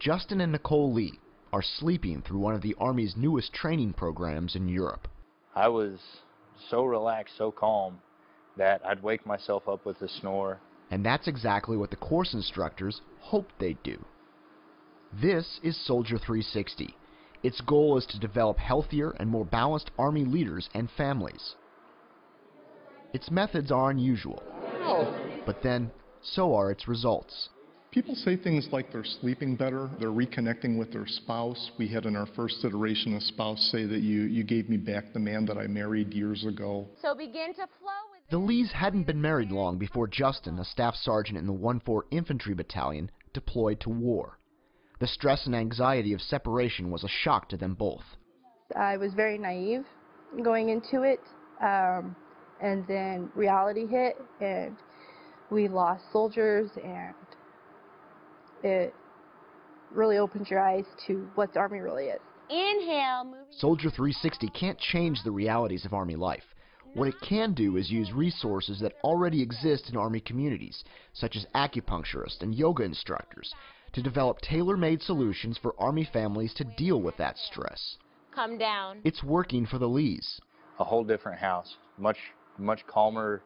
Justin and Nicole Lee are sleeping through one of the Army's newest training programs in Europe. I was so relaxed, so calm, that I'd wake myself up with a snore. And that's exactly what the course instructors hoped they'd do. This is Soldier 360. Its goal is to develop healthier and more balanced Army leaders and families. Its methods are unusual, but then so are its results. People say things like they're sleeping better, they're reconnecting with their spouse. We had in our first iteration a spouse say that you, you gave me back the man that I married years ago. So begin to flow with The Lees hadn't been married long before Justin, a staff sergeant in the 1-4 Infantry Battalion, deployed to war. The stress and anxiety of separation was a shock to them both. I was very naive going into it, um, and then reality hit, and we lost soldiers, and it really opens your eyes to what the Army really is. Inhale, moving. Soldier 360 can't change the realities of Army life. What it can do is use resources that already exist in Army communities, such as acupuncturists and yoga instructors, to develop tailor-made solutions for Army families to deal with that stress. Come down. It's working for the Lees. A whole different house, much, much calmer.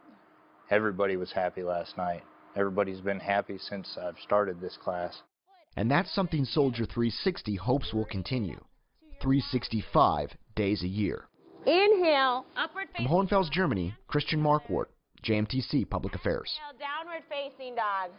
Everybody was happy last night. Everybody's been happy since I've started this class. And that's something Soldier 360 hopes will continue. 365 days a year. Inhale, upward From facing. Hohenfels, Germany, Christian Marquardt, JMTC Public Affairs. Inhale, downward facing dog.